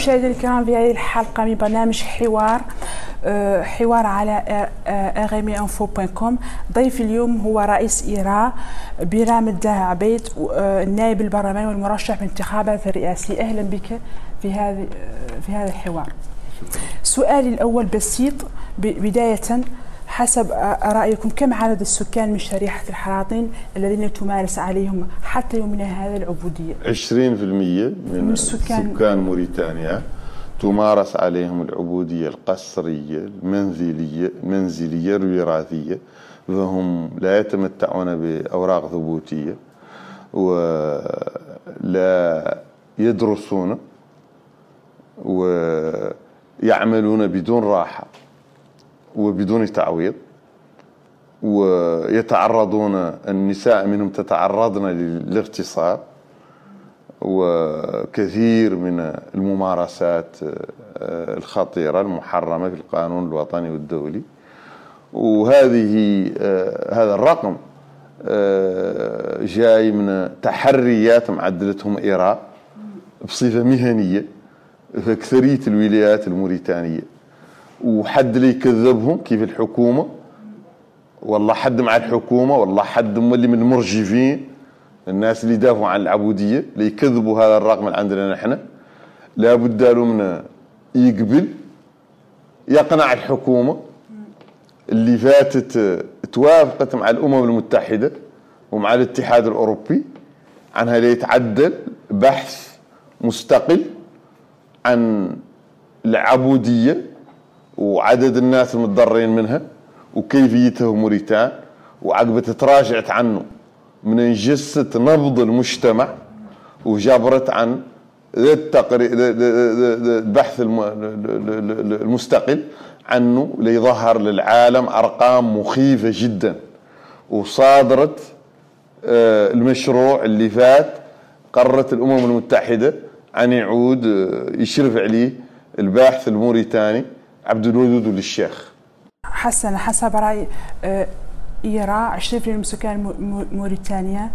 مشاهدينا الكرام في هذه الحلقة من برنامج حوار آه، حوار على RMI info point com ضيف اليوم هو رئيس إيرا بيرام الداه عبيد آه، النائب البرلماني والمرشح بالانتخابات الرئاسية أهلا بك في هذه آه، في هذا الحوار. سؤالي الأول بسيط بداية حسب رأيكم كم عدد السكان من شريحة الحراطين الذين تمارس عليهم حتى يومنا هذا العبودية؟ 20% من, من السكان. سكان موريتانيا تمارس عليهم العبودية القسرية المنزلية المنزلية الوراثية فهم لا يتمتعون بأوراق ثبوتية ولا يدرسون ويعملون بدون راحة. وبدون تعويض ويتعرضون النساء منهم تتعرضن للاغتصاب وكثير من الممارسات آه، الخطيرة المحرمة في القانون الوطني والدولي. وهذه آه، هذا الرقم آه، جاي من تحريات معدلتهم إيراء بصفة مهنية في أكثرية الولايات الموريتانية. وحد اللي يكذبهم كيف الحكومة. والله حد مع الحكومة والله حد اللي من المرجفين الناس اللي يدافعوا عن العبودية اللي يكذبوا هذا الرقم اللي عندنا نحن. لابد له من يقبل يقنع الحكومة. اللي فاتت توافقت مع الأمم المتحدة ومع الاتحاد الأوروبي عنها ليتعدل بحث مستقل عن العبودية وعدد الناس المتضررين منها وكيفيتها موريتان وعقبة تراجعت عنه من جسة نبض المجتمع وجبرت عن البحث المستقل عنه ليظهر للعالم أرقام مخيفة جدا. وصادرت آه، المشروع اللي فات قررت الأمم المتحدة أن يعود آه، يشرف عليه الباحث الموريتاني. عبد الودود للشيخ. حسنا حسب رأي آه، إيرا 20% من سكان موريتانيا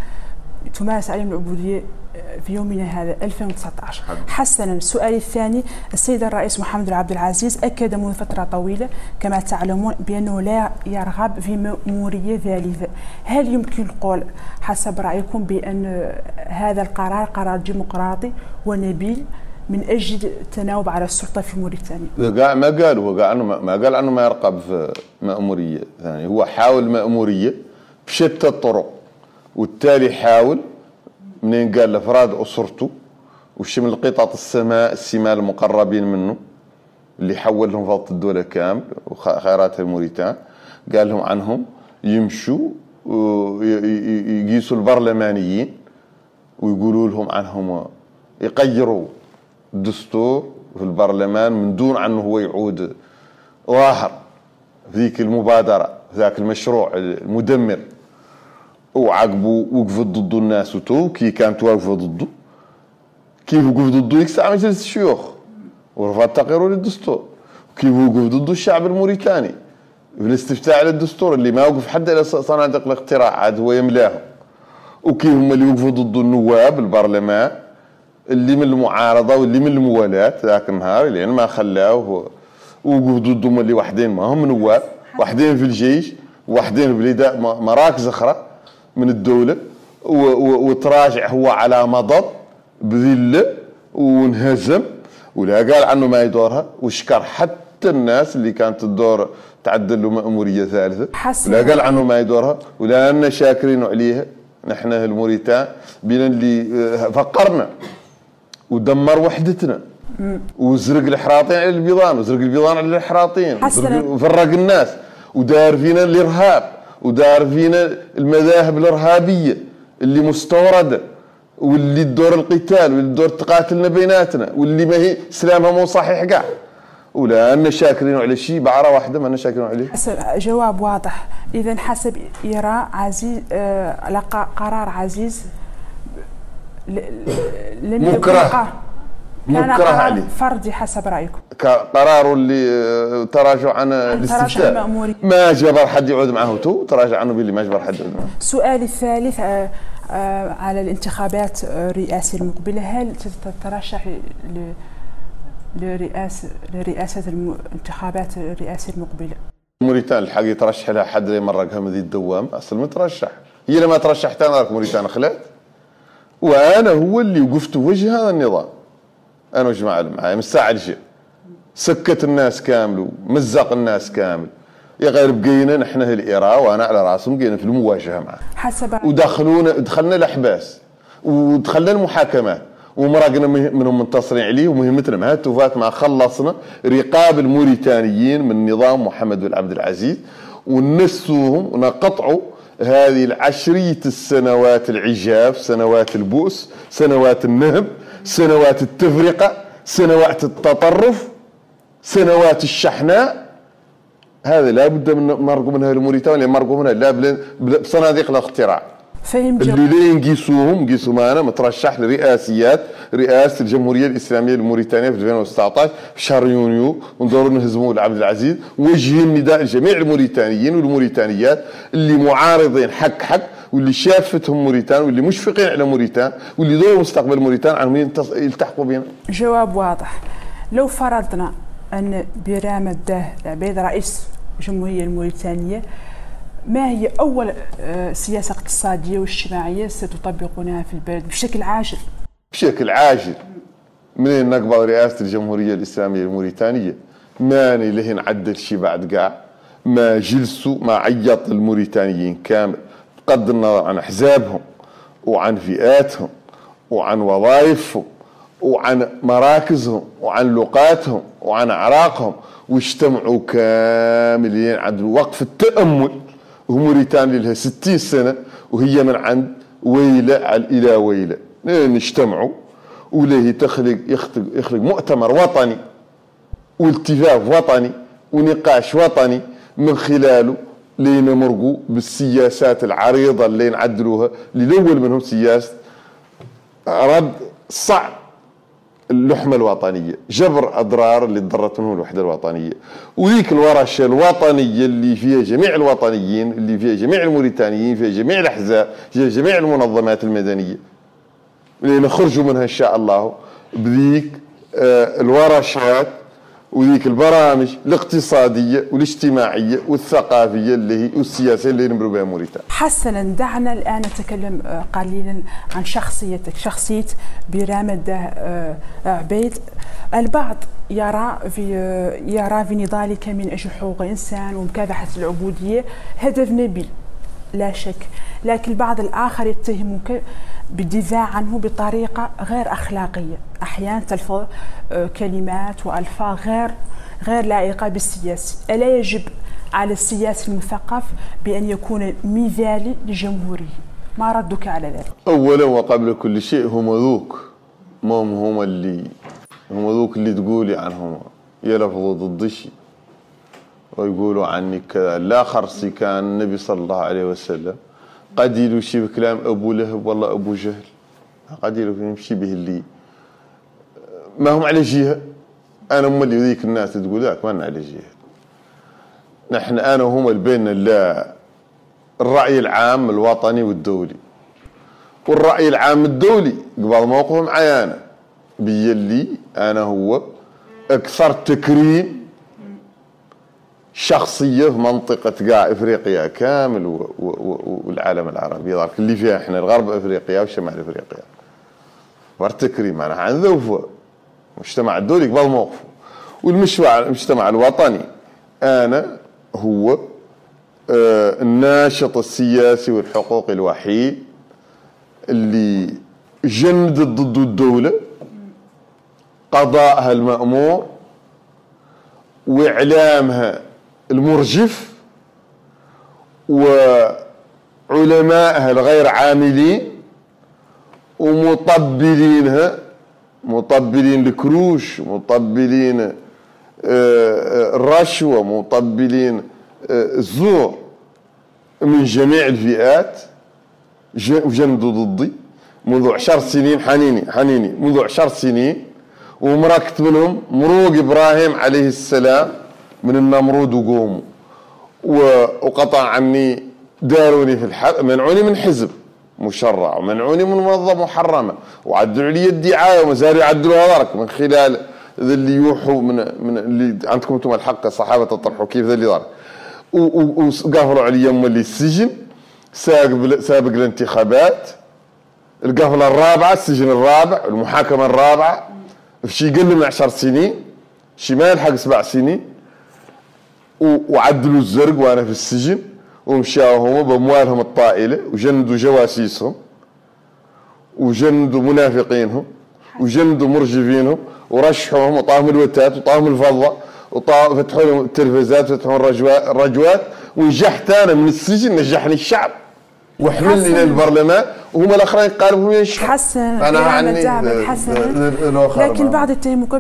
تمارس عليهم العبودية آه، في يومنا هذا 2019 حسنا سؤالي الثاني السيد الرئيس محمد عبد العزيز أكد منذ فترة طويلة كما تعلمون بأنه لا يرغب في مأمورية ثالثة هل يمكن القول حسب رأيكم بأن هذا القرار قرار ديمقراطي ونبيل؟ من أجل التناوب على السلطة في موريتانيا. ما قال هو ما قال عنه ما يرقب في مأمورية ثانية. هو حاول مأمورية بشتى الطرق وبالتالي حاول منين قال لأفراد أسرته وشمل قطط السماء السماء المقربين منه اللي حول لهم فضل الدولة كامل وخيرات الموريتان قال لهم عنهم يمشوا ويقيسوا البرلمانيين ويقولوا لهم عنهم يغيروا الدستور في البرلمان من دون عنه هو يعود ظاهر. ذيك المبادرة ذاك المشروع المدمر. وعقبوا وقفوا ضد الناس وتو كي كانت واقفة ضده كيف وقف ضده يكسع مجلس الشيوخ. ورفض تغيير للدستور. كيف وقف ضده الشعب الموريتاني. في الاستفتاء على الدستور اللي ما وقف حد إلى صناديق الاقتراع عاد هو يملاهم. وكيف هم اللي وقفوا ضد النواب البرلمان اللي من المعارضة واللي من الموالاة ذاك النهار لأن ما خلاوه وقف ضدهم اللي واحدين ما هم نواب واحدين في الجيش واحدين في مراكز أخرى من الدولة وتراجع هو على مضض بذلة وانهزم ولا قال عنه ما يدورها وشكر حتى الناس اللي كانت تدور تعدل له مأمورية ثالثة. ولا قال عنه ما يدورها ولا أن شاكرين عليها نحن الموريتان بين اللي آه، فقرنا. ودمر وحدتنا. وزرق الحراطين على البيضان وزرق البيضان على الحراطين وفرق الناس. ودار فينا الإرهاب. ودار فينا المذاهب الإرهابية اللي مستوردة واللي تدور القتال واللي تدور تقاتلنا بيناتنا واللي ما هي إسلامها مو صحيح كاع ولا أن شاكرين على شيء بعرة واحدة ما شاكرين عليه. جواب واضح. إذا حسب إيرا عزيز آه قرار عزيز. مكره. مكره عليه فردي حسب رأيكم. قرار اللي آه، تراجع عن الاستفتاء. ما جبر حد يعود معه تو؟ تراجع عنه باللي ما جبر حد يعود معه. السؤال الثالث آه، آه، على الانتخابات الرئاسيه المقبلة. هل تترشح لرئاسة لرئاسه الانتخابات الرئاسيه المقبلة؟ موريتان الحق يترشح لها حد اللي مرقها ذي الدوام. أصلا مترشح هي لما ترشحت أنا راك موريتان خلات وأنا هو اللي وقفت وجه هذا النظام. أنا وجماعه معايا من الساعة الجايه سكت الناس كامل ومزق الناس كامل. يا غير بقينا نحن الاراء وأنا على رأسهم بقينا في المواجهة معه. حسب. ودخلونا دخلنا الأحباس ودخلنا المحاكمات ومراقنا منهم منتصرين عليه ومهمتنا مع التوفات ما خلصنا رقاب الموريتانيين من نظام محمد بن عبد العزيز ونسوهم ونقطعوا هذه العشرية السنوات العجاف سنوات البؤس سنوات النهب سنوات التفرقة سنوات التطرف سنوات الشحناء. هذا لا بد من مرقوا منها الموريتانيا مرقوا منها لا بصناديق الاختراع. فهم اللي لين نقيسوهم نقيسوا معنا مترشح لرئاسيات رئاسة الجمهورية الإسلامية الموريتانية في 2019 في شهر يونيو ونزوروا نهزموا لعبد العزيز. وجهين نداء لجميع الموريتانيين والموريتانيات اللي معارضين حق حق واللي شافتهم موريتان واللي مشفقين على موريتان واللي دور مستقبل موريتان عنهم يلتحقوا بنا جواب واضح. لو فرضنا أن بيرام الده عبيد رئيس الجمهورية الموريتانية ما هي أول آه، سياسة اقتصادية واجتماعية ستطبقونها في البلد بشكل عاجل؟ بشكل عاجل. منين نقبض رئاسة الجمهورية الإسلامية الموريتانية؟ ماني لهن عدل شي بعد قاع. ما جلسوا ما عيط الموريتانيين كامل. بغض النظر عن أحزابهم وعن فئاتهم وعن وظائفهم وعن مراكزهم وعن لقاتهم وعن أعراقهم واجتمعوا كاملين عند وقف التأمل. وموريتانيا لها 60 سنة وهي من عند ويلة إلى ويلة. نجتمعوا وليه تخلق يخلق, يخلق مؤتمر وطني والتفاف وطني ونقاش وطني من خلاله لنمرقوا بالسياسات العريضة اللي نعدلوها اللي الأول منهم سياسة رد صعب. اللحمة الوطنية جبر أضرار اللي تضرت منهم الوحدة الوطنية. وذيك الورشة الوطنية اللي فيها جميع الوطنيين اللي فيها جميع الموريتانيين فيها جميع الأحزاب فيها جميع المنظمات المدنية. اللي نخرجوا منها إن شاء الله بذيك آه، الورشات وذيك البرامج الاقتصادية والاجتماعية والثقافية اللي هي والسياسية اللي نمروا بها موريتانيا حسنا دعنا الآن نتكلم آه، قليلا عن شخصيتك شخصية برامد آه، عبيد. البعض يرى في آه، يرى في نضالك من أجل حقوق الإنسان ومكافحة العبودية هدف نبيل لا شك. لكن البعض الآخر يتهمك بالدفاع عنه بطريقة غير أخلاقية. أحيانا تلفظ آه، كلمات وألفاظ غير غير لائقة بالسياسي. ألا يجب على السياسي المثقف بأن يكون مثالي لجمهوره؟ ما ردك على ذلك؟ أولا وقبل كل شيء هم ذوك ما هم هم اللي هم ذوك اللي تقولي عنهم. يلفظوا ضد شيء ويقولوا عني كذا لا خرسي كان النبي صلى الله عليه وسلم. قد يمشي بكلام أبو لهب والله أبو جهل. قد يمشي به اللي ما هم على جهة؟ أنا هم اللي ذيك الناس تقول ذاك ما على جهة. نحن أنا وهم لا الرأي العام الوطني والدولي. والرأي العام الدولي قبل موقفه معي أنا. بيلي أنا هو أكثر تكريم شخصية في منطقة قاع إفريقيا كامل والعالم العربي. ذاك اللي فيها إحنا الغرب إفريقيا وشمال إفريقيا. وارتكري معنا عن ذوف المجتمع الدولي قبل موقفه. والمجتمع المجتمع الوطني أنا هو آه الناشط السياسي والحقوقي الوحيد اللي جندت ضد الدولة قضاءها المأمور وإعلامها المرجف وعلمائها الغير عاملين ومطبلينها مطبلين الكروش مطبلين آه، آه، الرشوة مطبلين آه، الزور من جميع الفئات. وجندوا ضدي منذ عشر سنين حنيني حنيني منذ عشر سنين. ومركت منهم مروق إبراهيم عليه السلام. من النمرود وقوموا وقطع عني داروني في الحق منعوني من حزب مشرع ومنعوني من منظمة محرمة. وعدلوا لي الدعاية وما زالوا يعدلوها درك من خلال ذا اللي يوحوا من من اللي عندكم أنتم الحق صحابة تطرحوا كيف ذا اللي ضار وقافلوا علي يوم اللي السجن. سابق سابق الانتخابات. القفله الرابعة السجن الرابع المحاكمة الرابعة. في شي قل من عشر سنين شي ما يلحق سبع سنين. وعدلوا الزرق وأنا في السجن ومشاوا هم بأموالهم الطائلة وجندوا جواسيسهم وجندوا منافقينهم وجندوا مرجفينهم ورشحوهم وطاهم الوتات وطاهم الفضة وفتحوا لهم التلفزات وفتحوا الرجوات ونجحت أنا من السجن نجحني الشعب. وحمل لنا البرلمان وهم الآخرين قالوا الشعب حسن. أنا عني حسن. لكن بعض يتهموك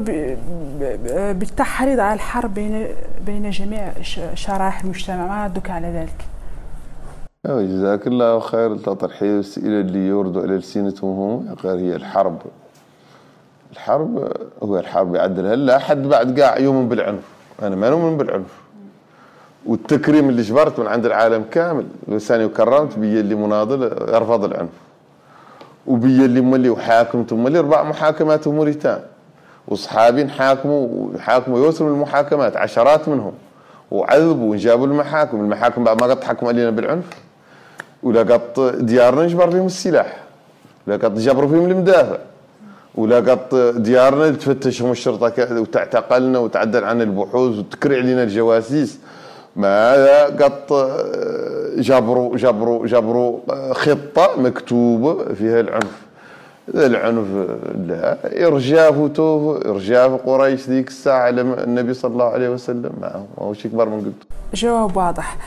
بالتحريض على الحرب بين بين جميع شرائح المجتمع. ما ردك على ذلك؟ جزاك الله خير. تطرحي إلى اللي يوردوا على السنتهم هم. هي الحرب. الحرب هو الحرب يعدلها لا حد بعد قاع يؤمن بالعنف. أنا ما نؤمن بالعنف. والتكريم اللي جبرت من عند العالم كامل. لساني وكرمت بي اللي مناضل يرفض العنف وبي اللي مولي وحاكمت مولي أربع محاكمات موريتان وصحابي حاكموا يوصلوا المحاكمات عشرات منهم. وعذبوا وجابوا المحاكم. المحاكم بعد ما قد حكموا علينا بالعنف ولا قط ديارنا نجبر فيهم السلاح ولا قط جبروا فيهم المدافع ولا قط ديارنا تفتشهم الشرطة وتعتقلنا وتعدل عن البحوث وتكرع علينا الجواسيس. ما قط جبروا جبروا جبروا خطة مكتوبة فيها العنف. العنف لا ارجاف توف ارجاف قريش ذيك الساعة النبي صلى الله عليه وسلم. ما هو شيء اكبر من قلت. جواب واضح.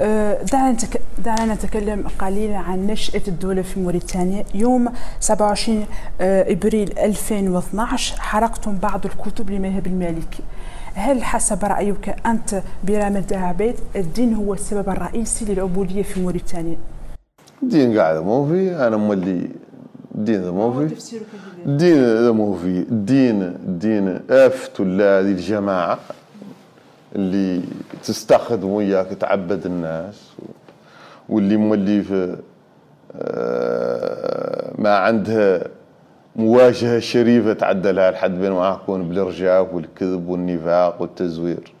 أه، دعنا دعنا نتكلم قليلا عن نشأة الدولة في موريتانيا. يوم 27 أه، إبريل 2012 حرقتم بعض الكتب للمذهب المالكي هل حسب رأيك أنت برامد عبيد الدين هو السبب الرئيسي للعبودية في موريتانيا؟ الدين قاعد مو في أنا مولي الدين هذا مو في. الدين هذا مو في. الدين الدين افتوا هذه الجماعة اللي تستخدم وياك تعبد الناس واللي مولي في آه، ما عندها مواجهة شريفة تعدلها لحد بين ما يكون بالإرجاف والكذب والنفاق والتزوير.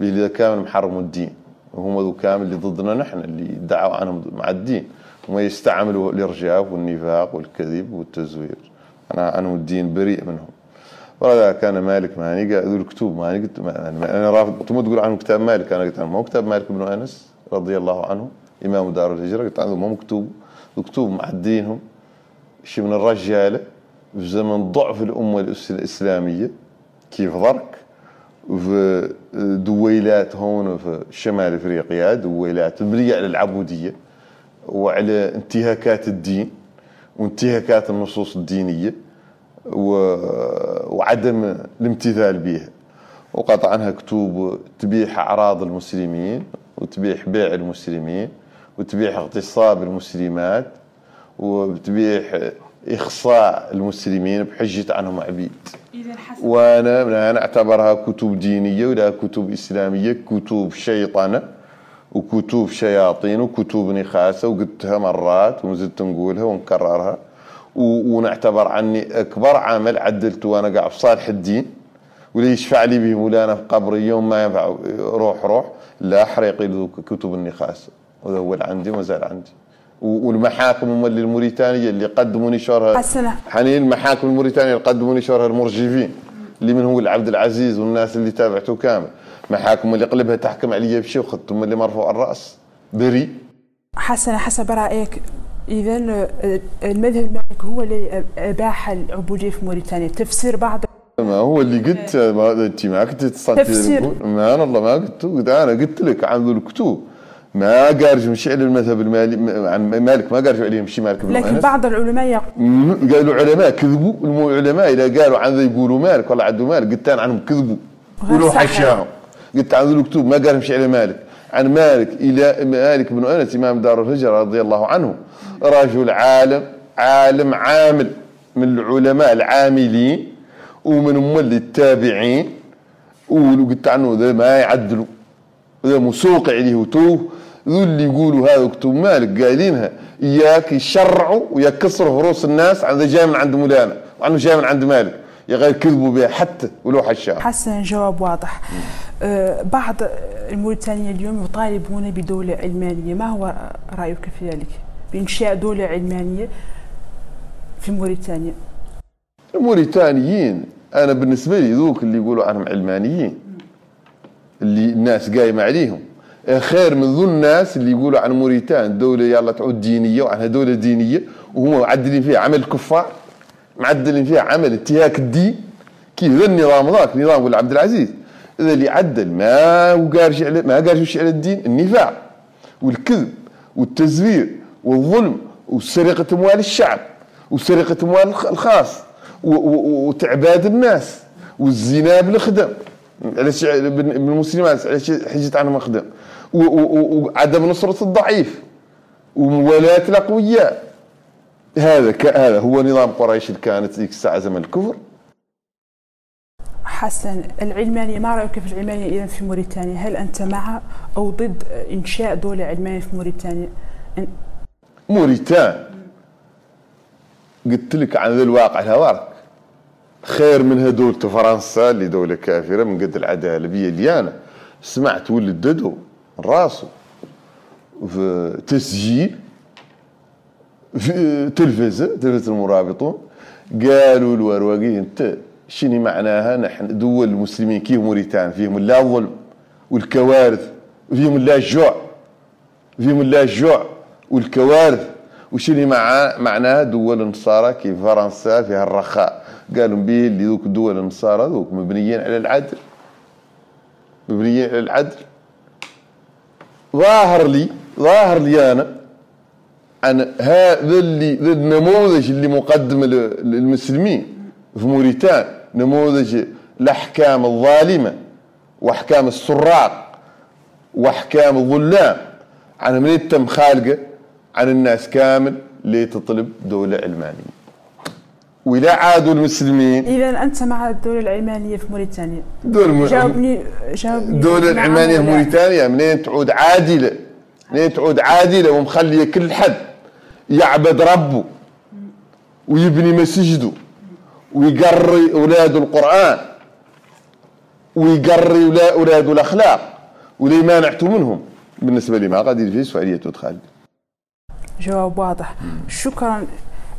بلي كامل محرموا الدين وهم ذو كامل اللي ضدنا نحن اللي دعوا عنهم مع الدين. هم يستعملوا الإرجاف والنفاق والكذب والتزوير. أنا أنا الدين بريء منهم. وهذا كان مالك ماني ذو الكتب ماني قلت أنا رافض تقول عنه كتاب مالك. أنا قلت ما هو كتاب مالك بن أنس رضي الله عنه إمام دار الهجرة. قلت عنه مو مكتوب. مكتوب معدينهم شيء من الرجالة في زمن ضعف الأمة الإسلامية. كيف ضرك؟ في دويلات هون في شمال إفريقيا دويلات مبنيه على العبوديه وعلى انتهاكات الدين وانتهاكات النصوص الدينية وعدم الامتثال بها. وقطع عنها كتب تبيح أعراض المسلمين وتبيح بيع المسلمين وتبيح اغتصاب المسلمات وتبيح إخصاء المسلمين بحجة عنهم عبيد وأنا أنا أعتبرها كتب دينية ولا كتب إسلامية كتب شيطنة وكتب شياطين وكتب نخاسة وقلتها مرات وزدت نقولها ونكررها. ونعتبر عني أكبر عمل عدلته وأنا قاعد في صالح الدين. واللي يشفع لي به مولانا في قبري يوم ما ينفع روح روح لا حريقي كتب النخاسة. وهذا هو عندي وما زال عندي. والمحاكم هم اللي الموريتانية اللي قدموا نشرها حسنا. حنين المحاكم الموريتانية اللي قدموا نشرها المرجفين اللي من هو العبد العزيز والناس اللي تابعته كامل. محاكم اللي قلبها تحكم علي بشيء وخدتم اللي مرفوع الرأس بري. حسن حسب رأيك إذا المذهب المالكي هو اللي أباح العبودية في موريتانيا. تفسير بعض ما هو اللي قلت ما أنت ما كنت تفسير. ما أنا الله ما قلت أنا قلت لك عن الكتب. ما قارج مشي على المذهب المالي عن مالك ما قارج عليهم شي مالك بن لكن بعض العلماء قالوا علماء كذبوا. العلماء إذا قالوا عن ذا يقولوا مالك والله عنده مالك قلت أنا عنهم كذبوا. ولو حشاهم. قلت عن المكتوب ما قال مشي على مالك. عن مالك إلى مالك بن أنس إمام دار الهجرة رضي الله عنه. رجل عالم عالم عامل من العلماء العاملين ومن هم التابعين. وقلت عنه ذا ما يعدلوا ذا مسوق عليه وتوه. ذو اللي يقولوا هذا كتب مالك قايلينها. إياك يشرعوا ويكسروا رؤوس الناس عن جاي من عند مولانا وعنه جاي من عند مالك. يا غير كذبوا بها حتى ولو حشا حسنا جواب واضح. آه، بعض الموريتانيين اليوم يطالبون بدولة علمانية. ما هو رأيك في ذلك؟ بإنشاء دولة علمانية في موريتانيا؟ الموريتانيين أنا بالنسبة لي ذوك اللي يقولوا عنهم علمانيين اللي الناس قايمة عليهم. خير من ذو الناس اللي يقولوا عن موريتان دولة يلا تعود دينية وعنها دولة دينية وهم معدلين فيها عمل الكفار معدلين فيها عمل انتهاك الدين. كيف ذا النظام ذاك نظام ولد عبد العزيز إذا اللي عدل ما قارش على ما قارش على الدين؟ النفاق والكذب والتزوير والظلم وسرقة أموال الشعب وسرقة أموال الخاص وتعباد الناس والزنا بالخدم. على بالمسلمات على حجت عنهم أخدم. وعدم نصرة الضعيف وموالاة الأقوياء هذا هذا هو نظام قريش اللي كانت ذيك الساعة زمن الكفر. حسن العلمانية ما رأيك في العلمانية إذا في موريتانيا؟ هل أنت مع أو ضد إنشاء دولة علمانية في موريتانيا؟ موريتان. قلت لك عن ذا الواقع الهوارك خير منها دولة فرنسا اللي دولة كافرة من قد العدالة بي اللي أنا. سمعت ولد ددو. راسه في تسجيل في تلفزة تلفزة المرابطون قالوا الورواقي انت شنو معناها؟ نحن دول المسلمين كيف موريتان فيهم لا الظلم والكوارث وفيهم لا الجوع فيهم لا الجوع والكوارث. وشنو مع معناها دول النصارى؟ كيف فرنسا فيها الرخاء. قالوا به اللي الدول النصارى ذوك مبنيين على العدل. مبنيين على العدل. ظاهر لي ظاهر لي أنا عن هذا اللي ذا النموذج اللي مقدم للمسلمين في موريتان نموذج الأحكام الظالمة وأحكام السراق وأحكام الظلام. عن من تم خالقة عن الناس كامل لتطلب دولة علمانية. ولا عادوا المسلمين. اذا أنت مع الدولة العلمانيه في موريتانيا. دول م... جاوبني جاوبني الدولة العلمانيه في موريتانيا منين تعود عادلة. منين تعود عادلة ومخلية كل حد يعبد ربه ويبني مسجده ويقري اولاده القرآن ويقري اولاده الأخلاق ولي مانعته منهم. بالنسبة لي ما غادي في فعاليه تدخل. جواب واضح. شكرا.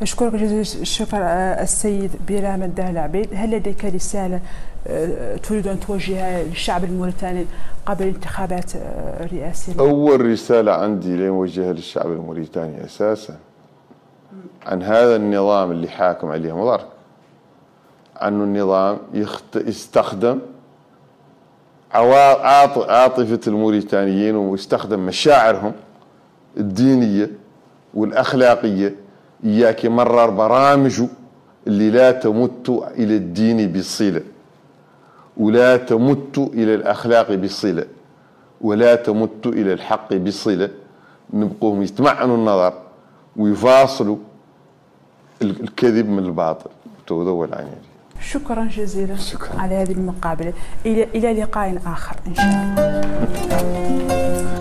أشكرك جزيل الشكر آه، السيد بيرام الدهل عبيد هل لديك رسالة آه، تريد أن توجهها للشعب الموريتاني قبل الانتخابات آه، الرئاسية؟ أول رسالة عندي لنوجهها للشعب الموريتاني أساسا عن هذا النظام اللي حاكم عليه مبارك عنه النظام يستخدم عاطفة الموريتانيين ويستخدم مشاعرهم الدينية والأخلاقية إياك مرر برامجه اللي لا تمت إلى الدين بصلة ولا تمت إلى الأخلاق بصلة ولا تمت إلى الحق بصلة. نبقوهم يتمعنوا النظر ويفاصلوا الكذب من الباطل. توذو العنيري شكرا جزيلا شكرا. على هذه المقابلة. إلى إلى لقاء آخر إن شاء الله.